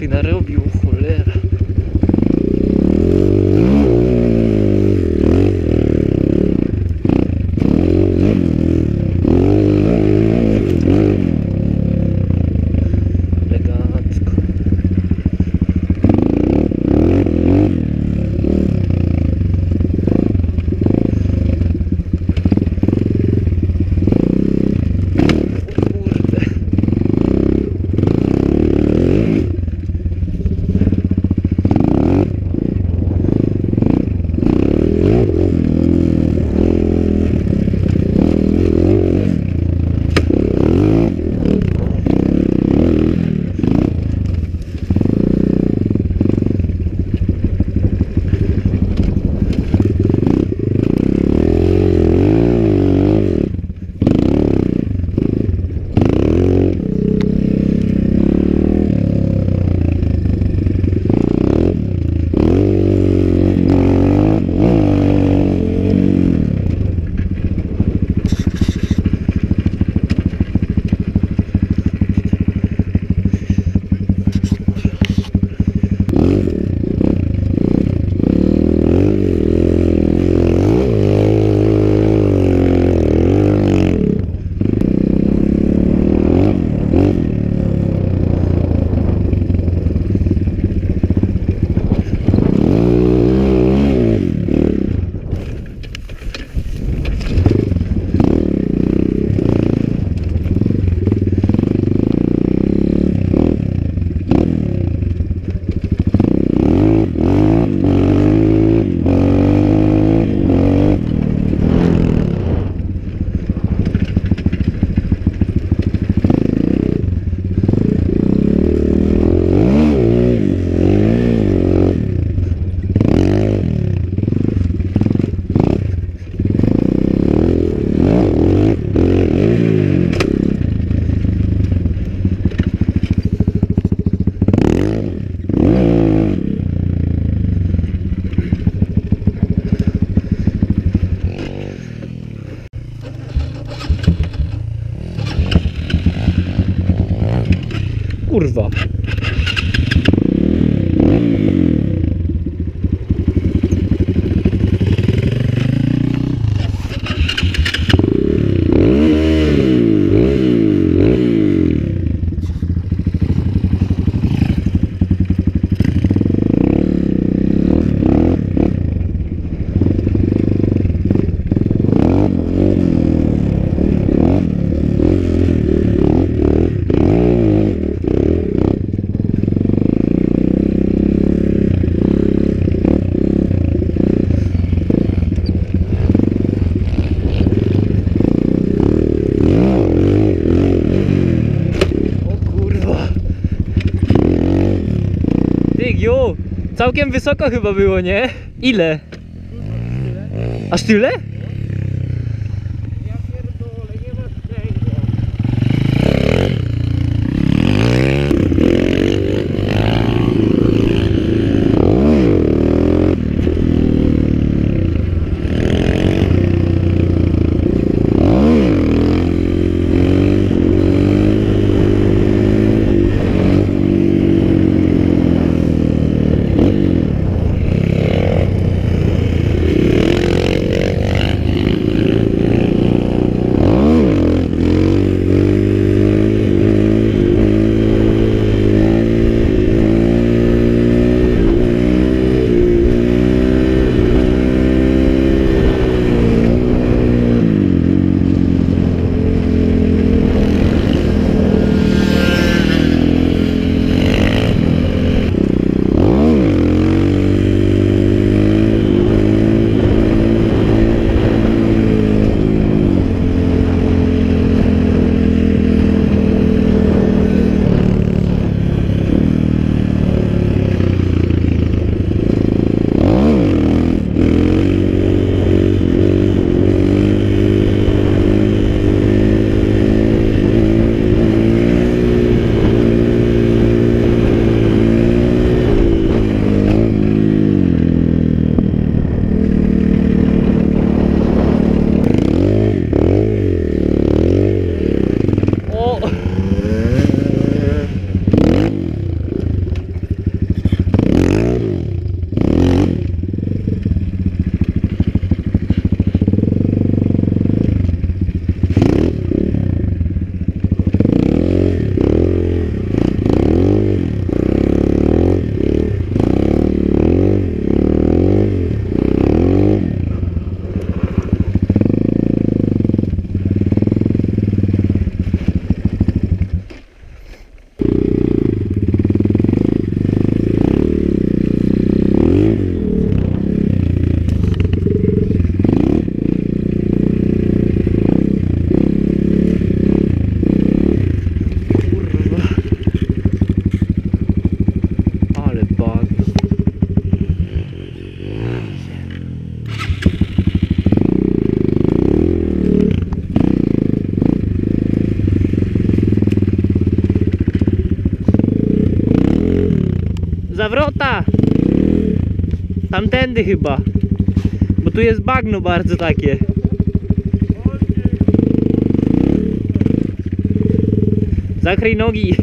Pinar é o Kurwa. Całkiem wysoko chyba było, nie? Ile? Aż tyle? Tamtędy chyba. Bo tu jest bagno bardzo takie. Zakryj nogi.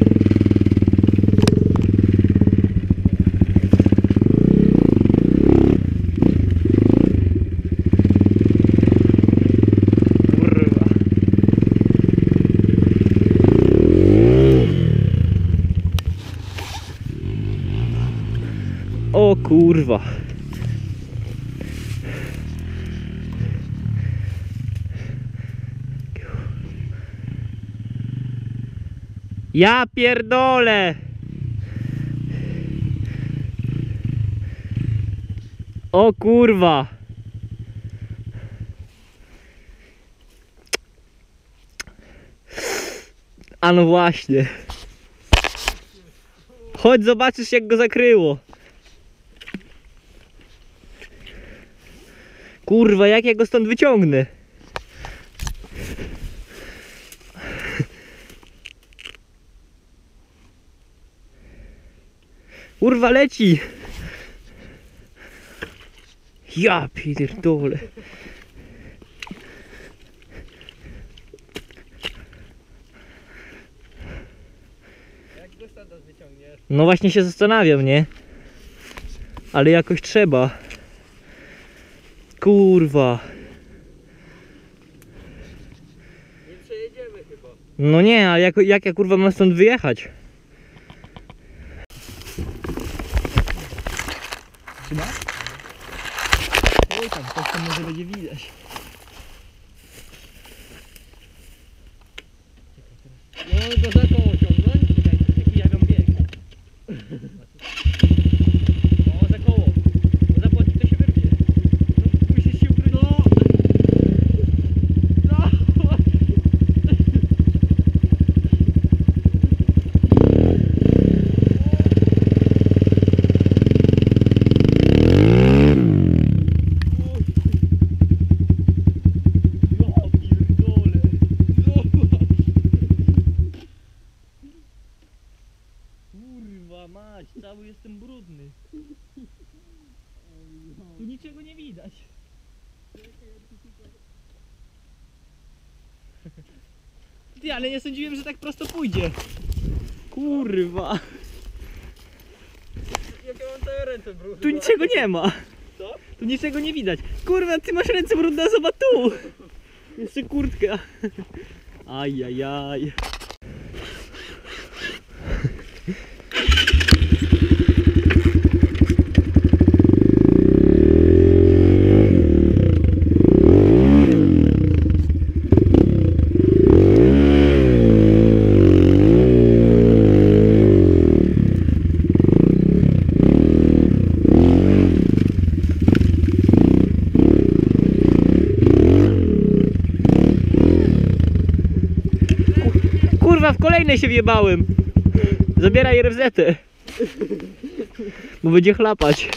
O kurwa. Ja pierdolę. O kurwa. A no właśnie. Chodź zobaczysz jak go zakryło. Kurwa, jak ja go stąd wyciągnę? Kurwa, leci! Ja pierdolę. Jak wyciągniesz? No właśnie się zastanawiam, nie? Ale jakoś trzeba. Kurwa. Nie przejedziemy chyba. No nie, ale jak, jak ja kurwa mam stąd wyjechać? Trzyma? Oj tam, coś tam może będzie widać. No go za koło ciągnąć. Jaki ja mam bieg? O, za koło. Bo zapłaci to się wyrwie. No, musisz się ukryć. No. No! Ja pierdolę. Kurwa mać, cały jestem brudny. Tu niczego nie widać. Ty, ale nie sądziłem, że tak prosto pójdzie. Kurwa. Jak ja mam całe ręce brudne. Tu niczego nie ma. Co? Tu niczego nie widać. Kurwa, ty masz ręce brudne, zobacz tu. Jeszcze kurtka. Ajajaj. Kurwa, w kolejne się wjebałem. Zabieraj RZ. Bo będzie chlapać.